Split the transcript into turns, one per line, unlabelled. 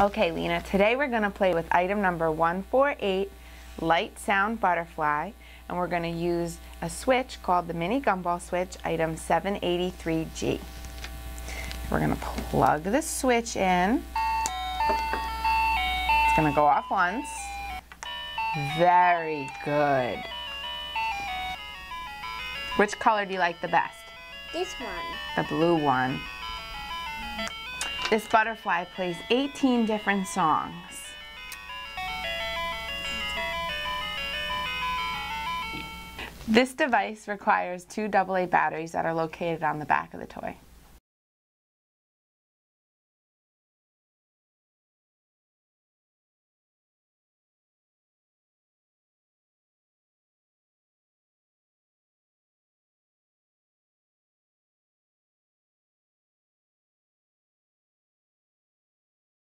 Okay, Lena, today we're going to play with item number 148, Light Sound Butterfly, and we're going to use a switch called the Mini Gumball Switch, item 783G. We're going to plug the switch in. It's going to go off once. Very good. Which color do you like the best?
This one.
The blue one. This butterfly plays 18 different songs. This device requires two AA batteries that are located on the back of the toy.